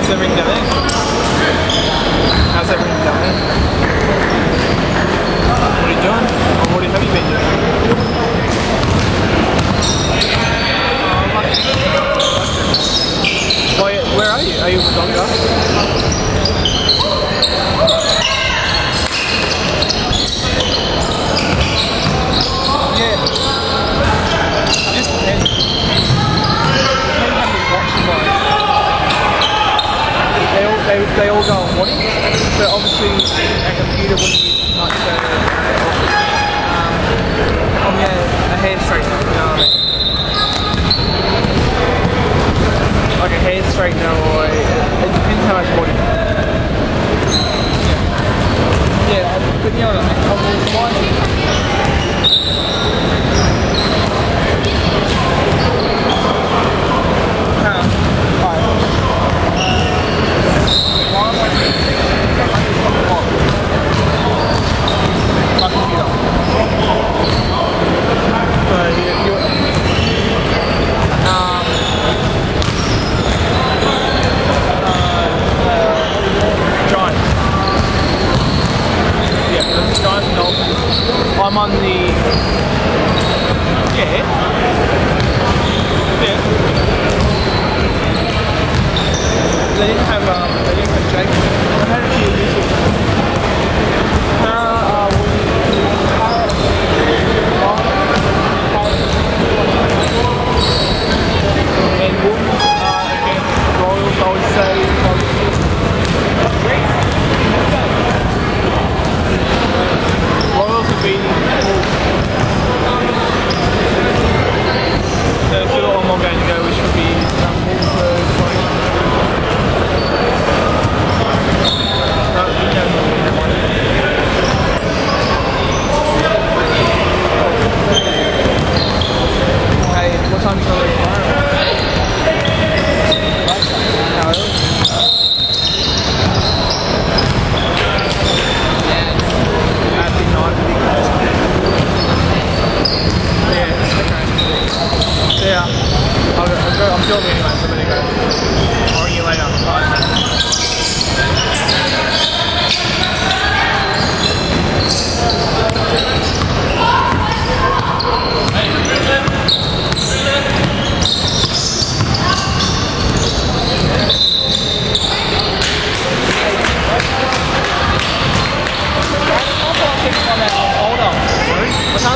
How's everything going? How's everything going? What are you doing? Or what have you been doing? Where are you? Are you with Donga? they, they all go on one but obviously a computer wouldn't be much so um, a hair straightener, you know what I mean? Like a hair straightener or a, it depends how much body. Yeah, yeah but you know what I mean?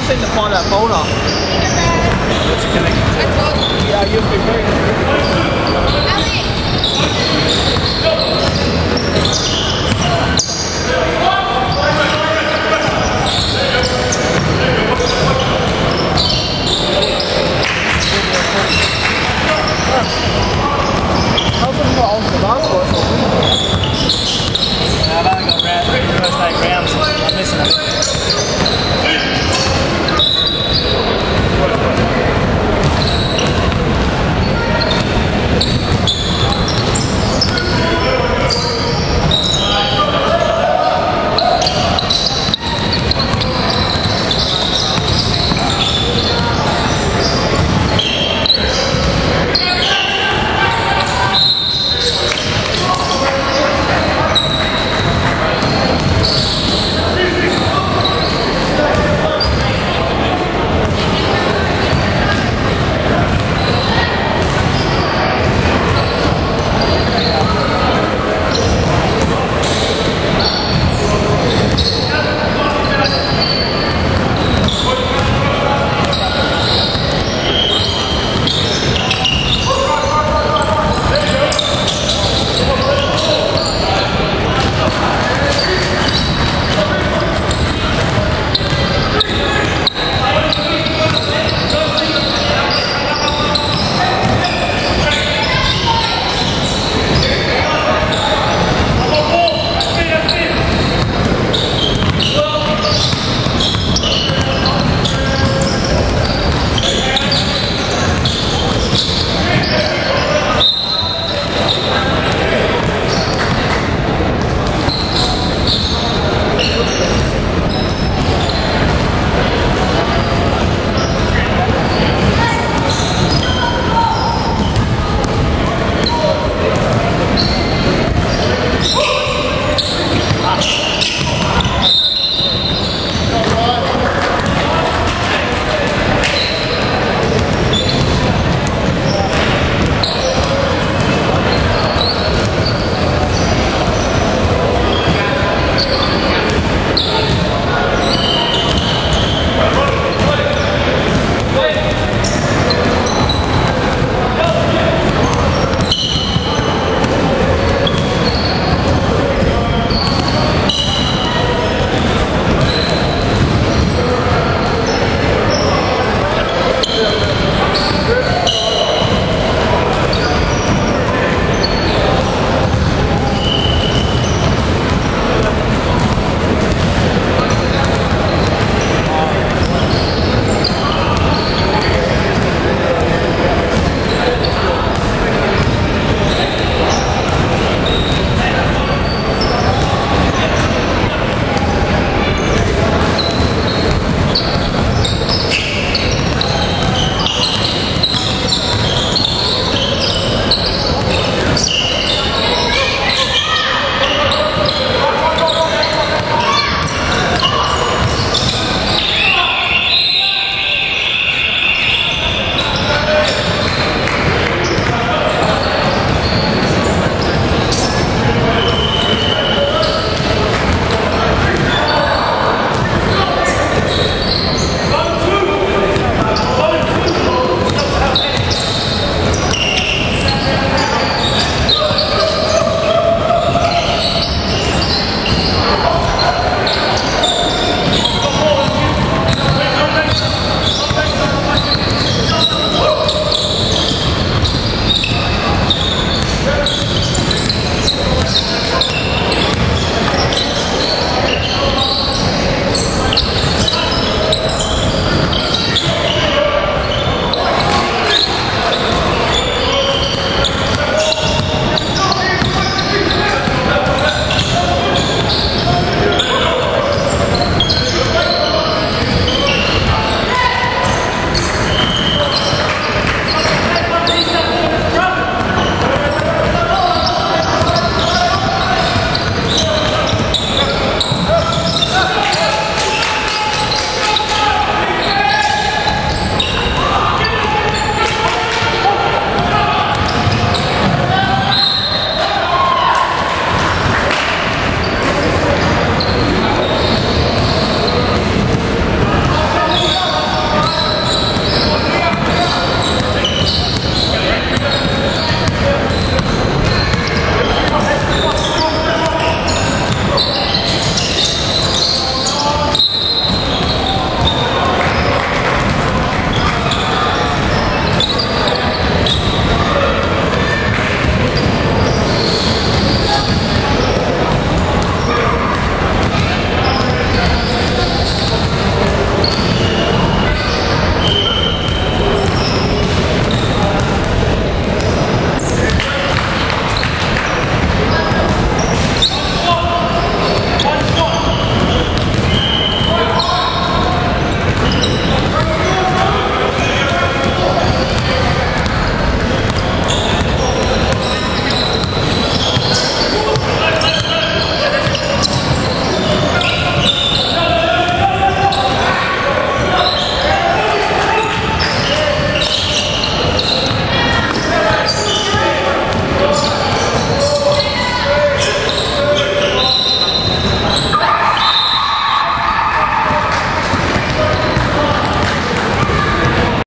Seem to find that folder. Yeah, you'll be very.